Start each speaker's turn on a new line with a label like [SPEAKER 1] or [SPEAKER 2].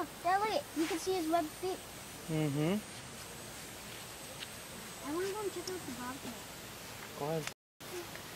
[SPEAKER 1] Oh, Dad, look it. You can see his web feet.
[SPEAKER 2] Mm-hmm.
[SPEAKER 1] I want to go and check out the bobcat.
[SPEAKER 2] Go ahead.